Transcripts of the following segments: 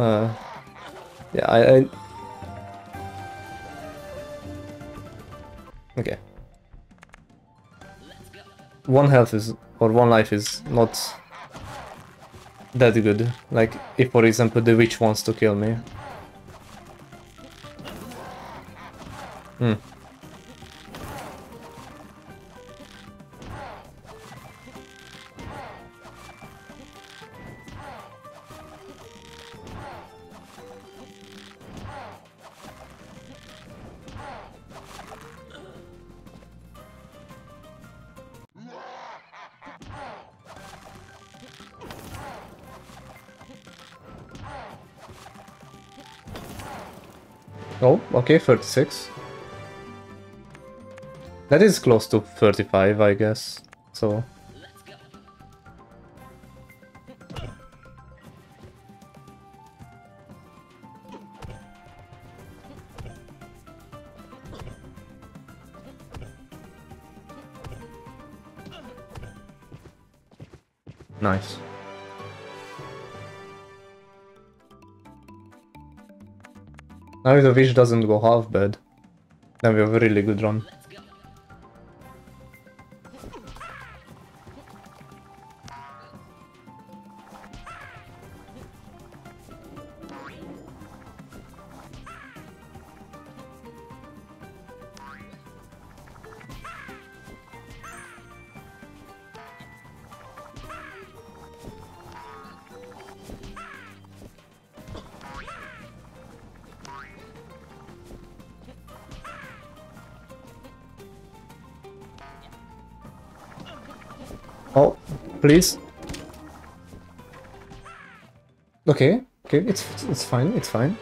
Uh, yeah, I, I... Okay. One health is, or one life is not that good. Like, if for example the witch wants to kill me. Hmm. Oh, okay, 36. That is close to 35, I guess. So... Nice. Now if the wish doesn't go half bad, then we have a really good run. Please. Okay, okay, it's it's fine, it's fine.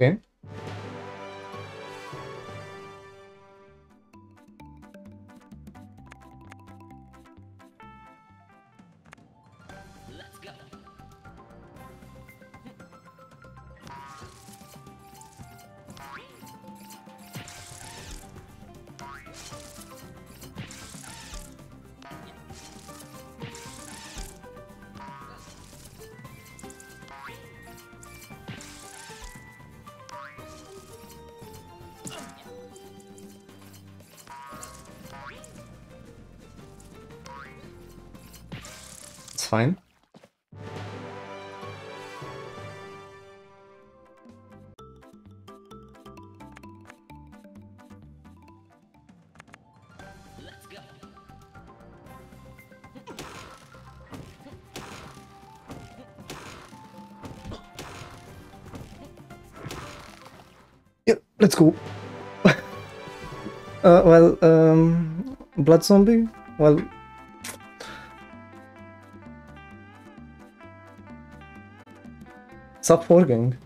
Okay. It's fine. Let's go. uh, well, um, blood zombie. Well, Stop vorgehen.